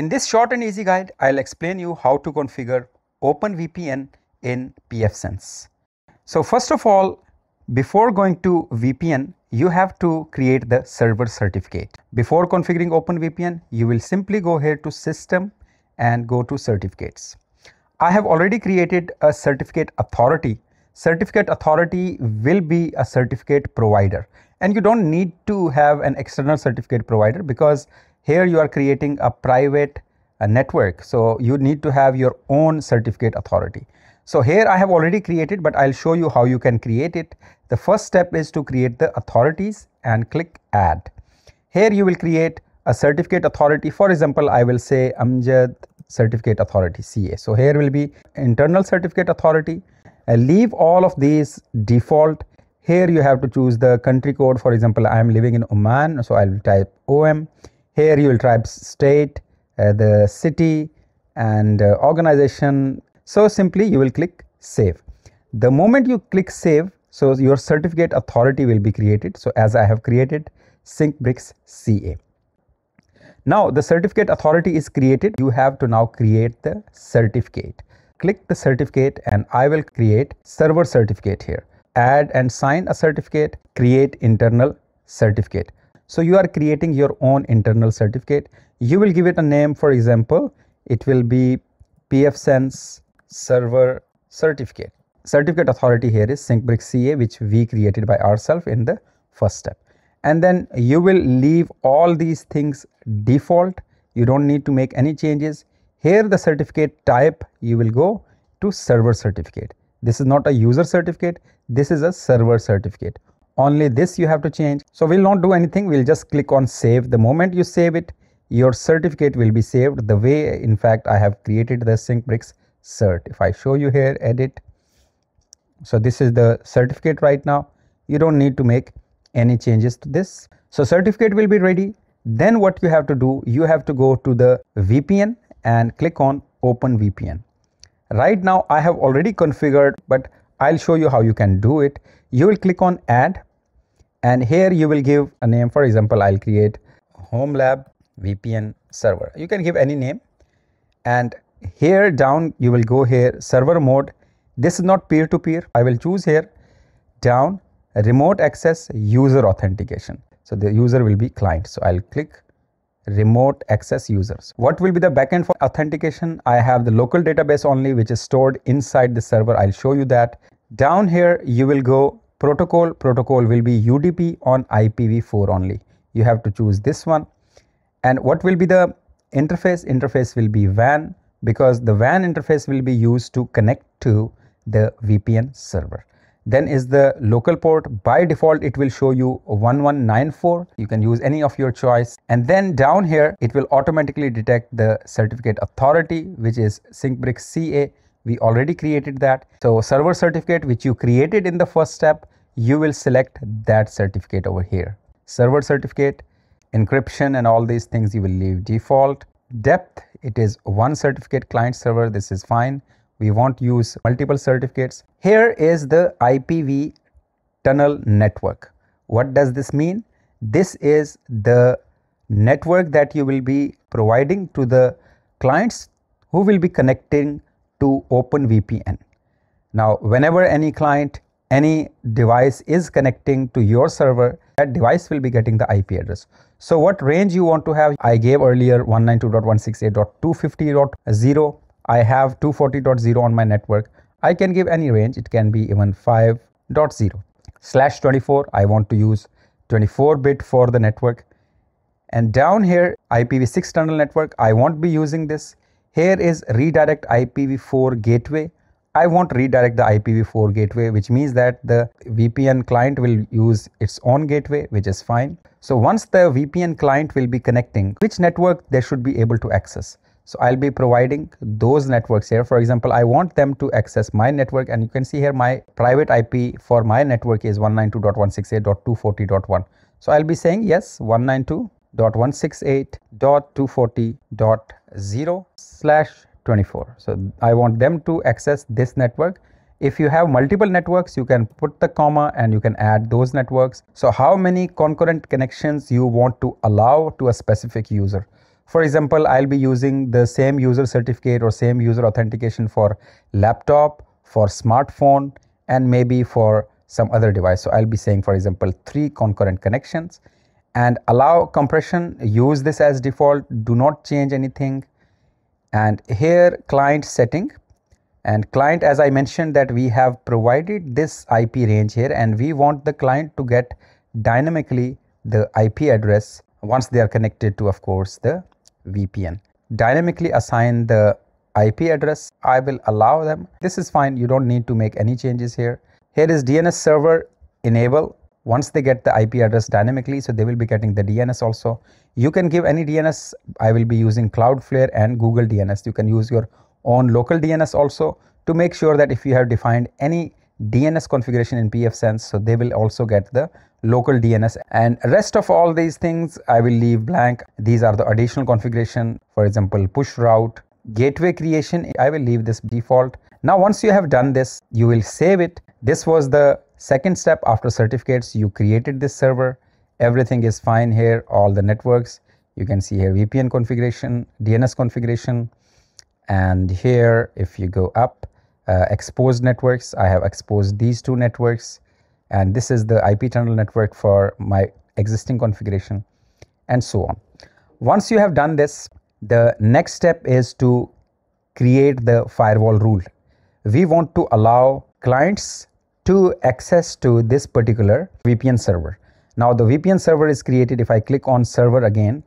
In this short and easy guide, I'll explain you how to configure OpenVPN in pfSense. So first of all, before going to VPN, you have to create the server certificate. Before configuring OpenVPN, you will simply go here to system and go to certificates. I have already created a certificate authority. Certificate authority will be a certificate provider and you don't need to have an external certificate provider because here you are creating a private network. So you need to have your own certificate authority. So here I have already created, but I'll show you how you can create it. The first step is to create the authorities and click add. Here you will create a certificate authority. For example, I will say Amjad certificate authority CA. So here will be internal certificate authority. I leave all of these default. Here you have to choose the country code. For example, I am living in Oman. So I will type OM. Here you will type state, uh, the city and uh, organization. So simply you will click save. The moment you click save, so your certificate authority will be created. So as I have created SyncBricks CA. Now the certificate authority is created. You have to now create the certificate. Click the certificate and I will create server certificate here. Add and sign a certificate, create internal certificate. So you are creating your own internal certificate. You will give it a name. For example, it will be pfSense server certificate. Certificate authority here is SyncBricks CA, which we created by ourselves in the first step and then you will leave all these things default you don't need to make any changes here the certificate type you will go to server certificate this is not a user certificate this is a server certificate only this you have to change so we'll not do anything we'll just click on save the moment you save it your certificate will be saved the way in fact i have created the syncbricks cert if i show you here edit so this is the certificate right now you don't need to make any changes to this. So certificate will be ready. Then what you have to do, you have to go to the VPN and click on open VPN. Right now I have already configured, but I'll show you how you can do it. You will click on add and here you will give a name. For example, I'll create home lab VPN server. You can give any name and here down you will go here server mode. This is not peer to peer. I will choose here down remote access user authentication. So the user will be client. So I'll click remote access users. What will be the backend for authentication? I have the local database only which is stored inside the server. I'll show you that. Down here you will go protocol. Protocol will be UDP on IPv4 only. You have to choose this one. And what will be the interface? Interface will be WAN because the WAN interface will be used to connect to the VPN server then is the local port by default it will show you 1194 you can use any of your choice and then down here it will automatically detect the certificate authority which is syncbricks ca we already created that so server certificate which you created in the first step you will select that certificate over here server certificate encryption and all these things you will leave default depth it is one certificate client server this is fine we won't use multiple certificates. Here is the IPv tunnel network. What does this mean? This is the network that you will be providing to the clients who will be connecting to OpenVPN. Now, whenever any client, any device is connecting to your server, that device will be getting the IP address. So what range you want to have? I gave earlier 192.168.250.0 I have 240.0 on my network. I can give any range. It can be even 5.0 slash 24. I want to use 24 bit for the network. And down here, IPv6 tunnel network, I won't be using this. Here is redirect IPv4 gateway. I won't redirect the IPv4 gateway, which means that the VPN client will use its own gateway, which is fine. So once the VPN client will be connecting, which network they should be able to access. So I'll be providing those networks here. For example, I want them to access my network and you can see here my private IP for my network is 192.168.240.1. So I'll be saying yes 192.168.240.0 slash 24. So I want them to access this network. If you have multiple networks, you can put the comma and you can add those networks. So how many concurrent connections you want to allow to a specific user. For example, I'll be using the same user certificate or same user authentication for laptop, for smartphone, and maybe for some other device. So I'll be saying, for example, three concurrent connections and allow compression, use this as default, do not change anything. And here client setting and client as I mentioned that we have provided this IP range here and we want the client to get dynamically the IP address once they are connected to of course the VPN. Dynamically assign the IP address. I will allow them. This is fine. You don't need to make any changes here. Here is DNS server enable. Once they get the IP address dynamically, so they will be getting the DNS also. You can give any DNS. I will be using Cloudflare and Google DNS. You can use your own local DNS also to make sure that if you have defined any DNS configuration in pfSense, so they will also get the local DNS and rest of all these things I will leave blank. These are the additional configuration, for example, push route, gateway creation, I will leave this default. Now, once you have done this, you will save it. This was the second step after certificates. You created this server. Everything is fine here, all the networks. You can see here VPN configuration, DNS configuration, and here if you go up uh, exposed networks I have exposed these two networks and this is the IP tunnel network for my existing configuration and so on. Once you have done this the next step is to create the firewall rule. We want to allow clients to access to this particular VPN server. Now the VPN server is created if I click on server again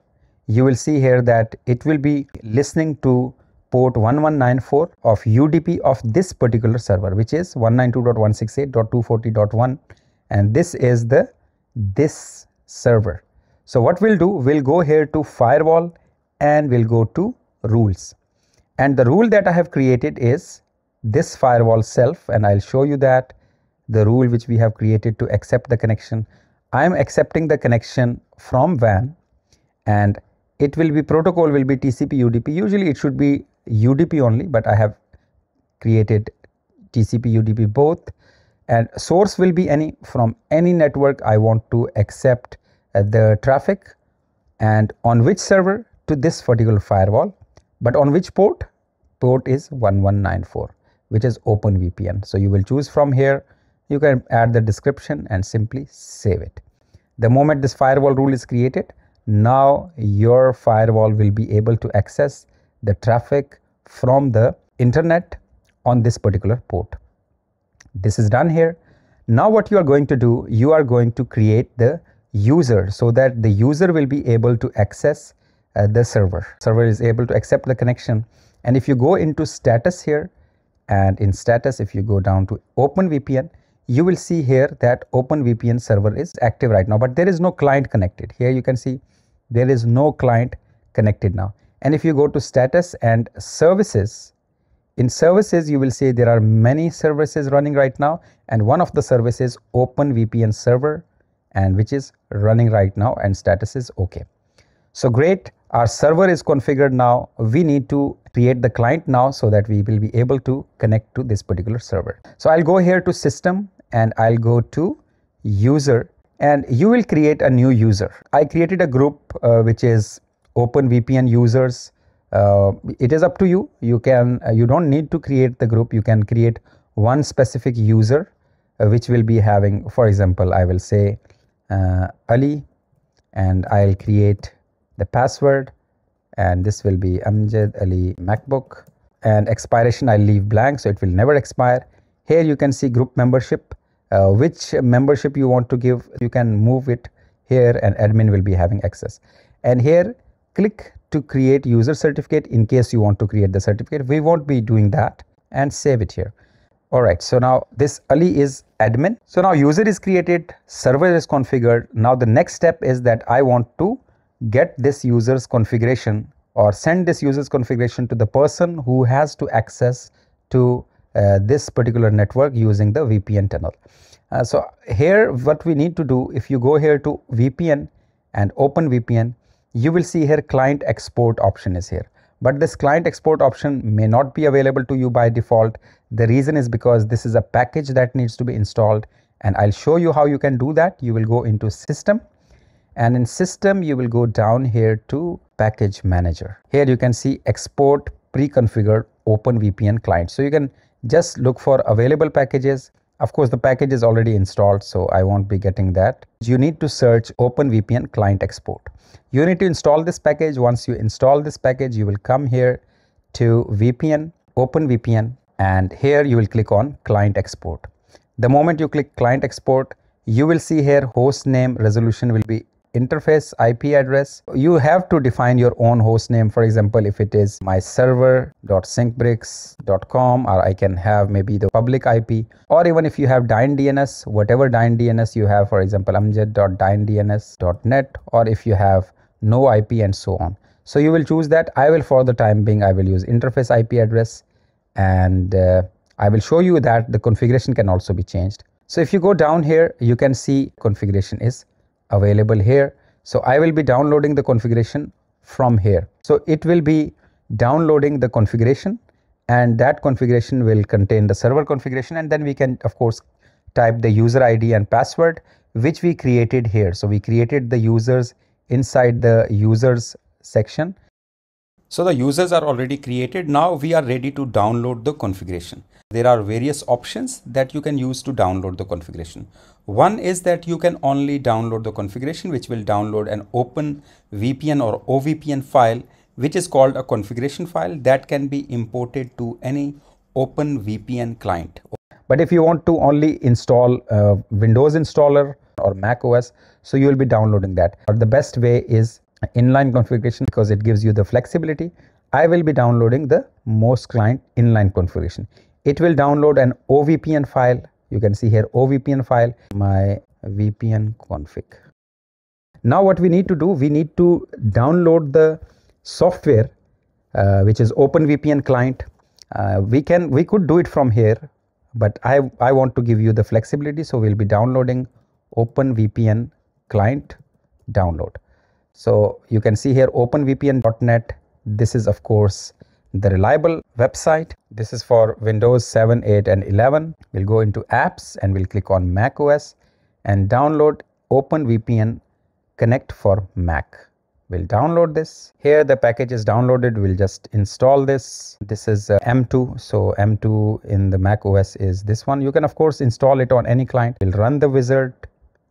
you will see here that it will be listening to port 1194 of UDP of this particular server which is 192.168.240.1 and this is the this server. So what we'll do we'll go here to firewall and we'll go to rules and the rule that I have created is this firewall self and I'll show you that the rule which we have created to accept the connection. I am accepting the connection from WAN and it will be protocol will be TCP UDP usually it should be UDP only, but I have created TCP UDP both and source will be any from any network I want to accept the traffic and on which server to this particular firewall but on which port port is 1194 which is OpenVPN. So you will choose from here you can add the description and simply save it. The moment this firewall rule is created now your firewall will be able to access the traffic from the internet on this particular port. This is done here. Now what you are going to do, you are going to create the user so that the user will be able to access uh, the server. Server is able to accept the connection and if you go into status here and in status if you go down to OpenVPN you will see here that OpenVPN server is active right now but there is no client connected. Here you can see there is no client connected now. And if you go to status and services, in services you will see there are many services running right now and one of the services OpenVPN server and which is running right now and status is okay. So great, our server is configured now. We need to create the client now so that we will be able to connect to this particular server. So I'll go here to system and I'll go to user and you will create a new user. I created a group uh, which is OpenVPN users. Uh, it is up to you. You can uh, you don't need to create the group. You can create one specific user, uh, which will be having, for example, I will say uh, Ali, and I'll create the password, and this will be Amjad Ali MacBook, and expiration I'll leave blank, so it will never expire. Here you can see group membership. Uh, which membership you want to give, you can move it here, and admin will be having access. And here click to create user certificate in case you want to create the certificate. We won't be doing that and save it here. Alright, so now this Ali is admin. So now user is created, server is configured. Now the next step is that I want to get this user's configuration or send this user's configuration to the person who has to access to this particular network using the VPN tunnel. Uh, so here what we need to do if you go here to VPN and open VPN you will see here client export option is here but this client export option may not be available to you by default the reason is because this is a package that needs to be installed and I'll show you how you can do that you will go into system and in system you will go down here to package manager. Here you can see export pre-configured OpenVPN client. So you can just look for available packages. Of course, the package is already installed, so I won't be getting that. You need to search OpenVPN client export. You need to install this package. Once you install this package, you will come here to VPN, OpenVPN, and here you will click on client export. The moment you click client export, you will see here host name resolution will be interface IP address. You have to define your own host name. For example, if it is my server.syncbricks.com or I can have maybe the public IP or even if you have Dyn DNS, whatever Dyn DNS you have, for example, amjad.dyndns.net or if you have no IP and so on. So you will choose that. I will for the time being, I will use interface IP address and uh, I will show you that the configuration can also be changed. So if you go down here, you can see configuration is available here. So I will be downloading the configuration from here. So it will be downloading the configuration and that configuration will contain the server configuration and then we can of course type the user ID and password which we created here. So we created the users inside the users section. So the users are already created. Now we are ready to download the configuration. There are various options that you can use to download the configuration. One is that you can only download the configuration which will download an open VPN or OVPN file which is called a configuration file that can be imported to any open VPN client. But if you want to only install Windows installer or Mac OS, so you will be downloading that. But the best way is inline configuration because it gives you the flexibility. I will be downloading the most client inline configuration. It will download an OVPN file you can see here OVPN file my VPN config. Now what we need to do we need to download the software uh, which is OpenVPN client. Uh, we can we could do it from here but I, I want to give you the flexibility so we'll be downloading OpenVPN client download. So you can see here openvpn.net this is of course the reliable website. This is for Windows 7, 8 and 11. We'll go into apps and we'll click on Mac OS and download OpenVPN Connect for Mac. We'll download this. Here the package is downloaded. We'll just install this. This is uh, M2. So M2 in the Mac OS is this one. You can of course install it on any client. We'll run the wizard,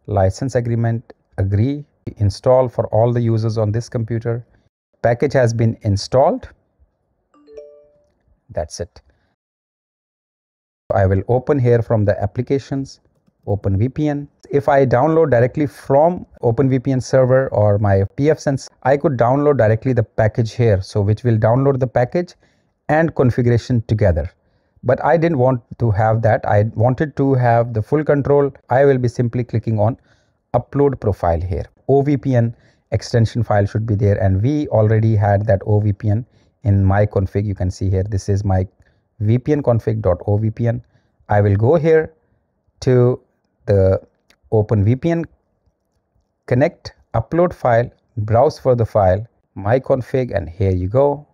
license agreement, agree, install for all the users on this computer. Package has been installed that's it. I will open here from the applications, open VPN. If I download directly from OpenVPN server or my pfSense, I could download directly the package here. So which will download the package and configuration together. But I didn't want to have that. I wanted to have the full control. I will be simply clicking on upload profile here. OVPN extension file should be there and we already had that OVPN in my config you can see here this is my vpn config.ovpn i will go here to the open vpn connect upload file browse for the file my config and here you go.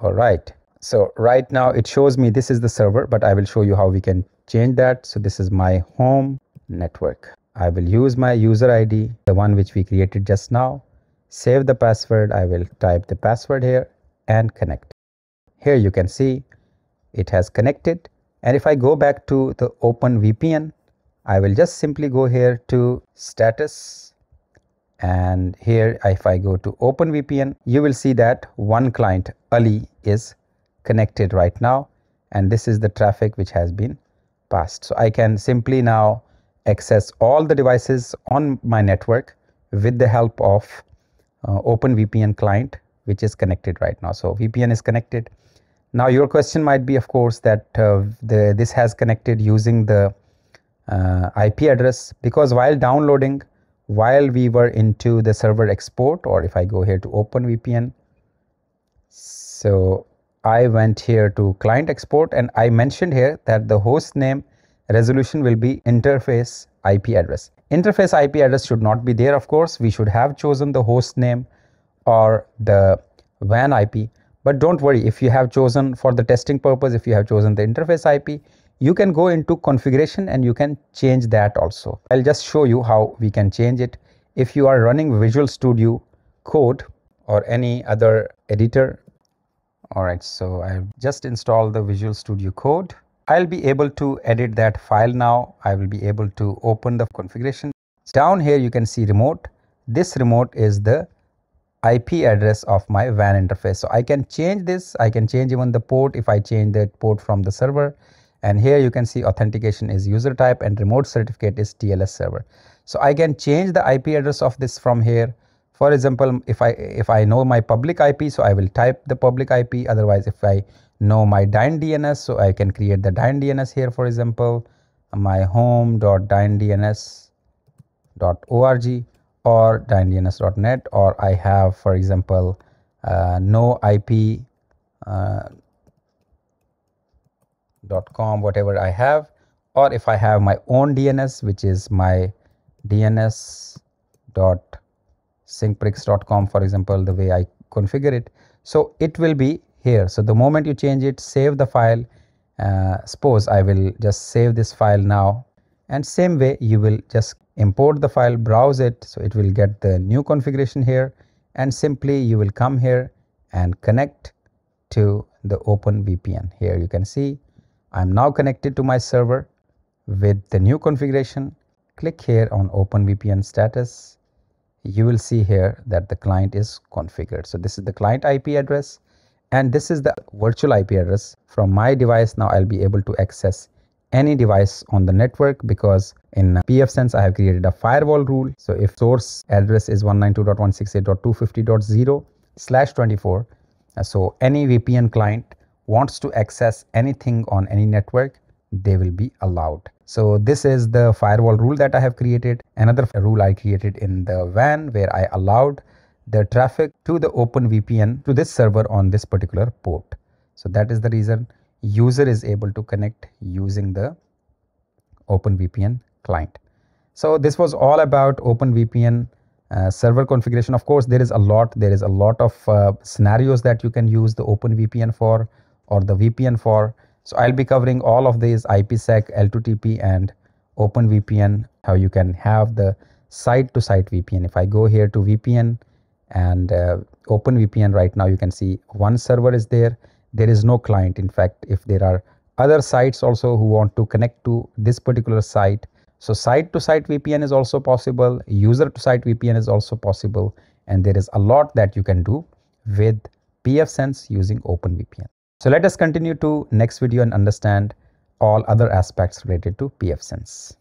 All right. So right now it shows me this is the server but i will show you how we can change that. So this is my home network. I will use my user id the one which we created just now save the password. I will type the password here and connect. Here you can see it has connected. And if I go back to the open VPN I will just simply go here to status. And here if I go to open VPN you will see that one client Ali is connected right now. And this is the traffic which has been passed. So I can simply now access all the devices on my network with the help of uh, OpenVPN client which is connected right now. So VPN is connected. Now your question might be of course that uh, the, this has connected using the uh, IP address because while downloading while we were into the server export or if I go here to OpenVPN so I went here to client export and I mentioned here that the host name resolution will be interface IP address. Interface IP address should not be there of course. We should have chosen the host name or the WAN IP. But don't worry if you have chosen for the testing purpose, if you have chosen the interface IP, you can go into configuration and you can change that also. I'll just show you how we can change it. If you are running Visual Studio code or any other editor alright so I've just installed the Visual Studio Code I'll be able to edit that file now. I will be able to open the configuration. Down here you can see remote. This remote is the IP address of my WAN interface. So I can change this. I can change even the port if I change the port from the server. And here you can see authentication is user type and remote certificate is TLS server. So I can change the IP address of this from here. For example if I if I know my public IP so I will type the public IP otherwise if I know my Dyn DNS so I can create the Dyn DNS here for example my home.dyndns.org or dyndns.net or I have for example uh, no IP uh, .com whatever I have or if I have my own DNS which is my DNS dot syncbricks.com for example the way I configure it. So it will be here. So the moment you change it save the file. Uh, suppose I will just save this file now. And same way you will just import the file browse it. So it will get the new configuration here. And simply you will come here and connect to the open VPN here you can see I'm now connected to my server with the new configuration. Click here on open VPN status. You will see here that the client is configured. So this is the client IP address and this is the virtual IP address from my device. Now I'll be able to access any device on the network because in pfSense I have created a firewall rule. So if source address is 192.168.250.0 slash 24, uh, so any VPN client wants to access anything on any network, they will be allowed. So this is the firewall rule that I have created. Another rule I created in the WAN where I allowed the traffic to the open VPN to this server on this particular port. So that is the reason user is able to connect using the OpenVPN client. So this was all about OpenVPN uh, server configuration. Of course, there is a lot, there is a lot of uh, scenarios that you can use the OpenVPN for or the VPN for. So I'll be covering all of these IPsec, L2TP and OpenVPN, how you can have the site-to-site VPN. If I go here to VPN and uh, OpenVPN right now, you can see one server is there. There is no client. In fact, if there are other sites also who want to connect to this particular site, so site-to-site VPN is also possible, user-to-site VPN is also possible, and there is a lot that you can do with pfSense using OpenVPN. So let us continue to next video and understand all other aspects related to pfSense.